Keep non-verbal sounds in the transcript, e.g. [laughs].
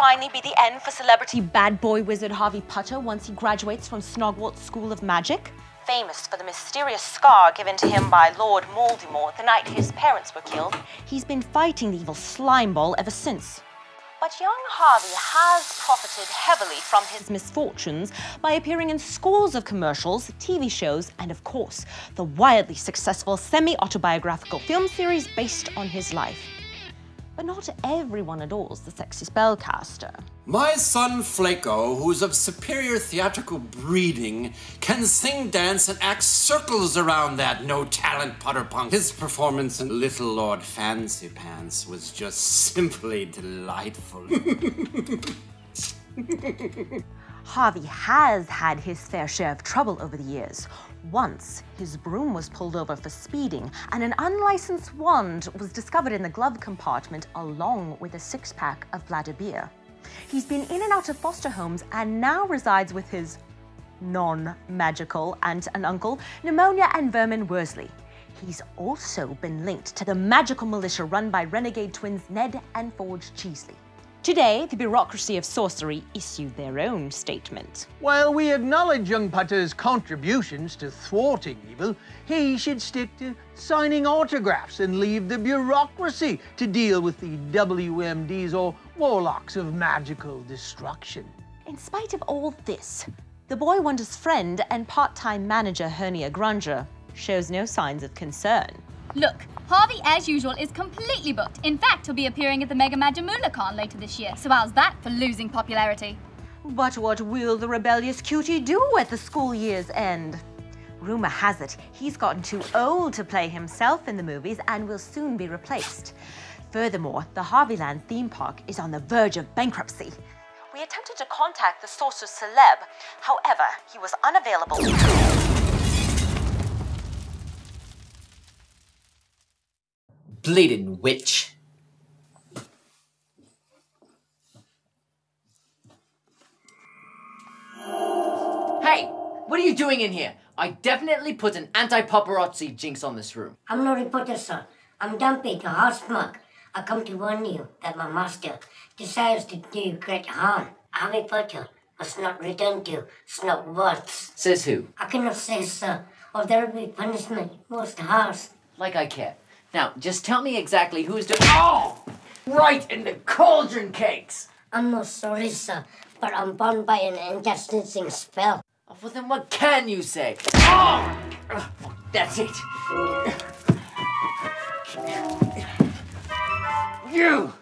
finally be the end for celebrity bad boy wizard Harvey Putter once he graduates from Snogwarts School of Magic? Famous for the mysterious scar given to him by Lord Voldemort the night his parents were killed, he's been fighting the evil slime ball ever since. But young Harvey has profited heavily from his misfortunes by appearing in scores of commercials, TV shows, and of course, the wildly successful semi autobiographical film series based on his life. But not everyone adores the sexy spellcaster. My son Flaco, who's of superior theatrical breeding, can sing, dance, and act circles around that no talent Potterpunk. His performance in Little Lord Fancy Pants was just simply delightful. [laughs] Harvey has had his fair share of trouble over the years. Once, his broom was pulled over for speeding, and an unlicensed wand was discovered in the glove compartment along with a six pack of bladder beer. He's been in and out of foster homes and now resides with his non magical aunt and uncle, Pneumonia and Vermin Worsley. He's also been linked to the magical militia run by renegade twins Ned and Forge Cheesley. Today, the bureaucracy of sorcery issued their own statement. While we acknowledge young Putter's contributions to thwarting evil, he should stick to signing autographs and leave the bureaucracy to deal with the WMDs or warlocks of magical destruction. In spite of all this, the boy wonder's friend and part-time manager Hernia Granger shows no signs of concern. Look, Harvey, as usual, is completely booked. In fact, he'll be appearing at the Mega Con later this year, so how's that for losing popularity? But what will the rebellious cutie do at the school year's end? Rumor has it he's gotten too old to play himself in the movies and will soon be replaced. Furthermore, the Harveyland theme park is on the verge of bankruptcy. We attempted to contact the sorcerer's celeb, however, he was unavailable. Bleeding witch. Hey, what are you doing in here? I definitely put an anti-paparazzi jinx on this room. I'm no reporter, sir. I'm Dumpy, the house Horsemark. I come to warn you that my master desires to do great harm. Harry Potter must not return to Snogwarts. Says who? I cannot say, sir, or there will be punishment most harsh. Like I care. Now, just tell me exactly who's doing. Oh! Right in the cauldron cakes! I'm not sorry, sir, but I'm bound by an incapacitating spell. Oh, well, then what can you say? Oh! that's it. You!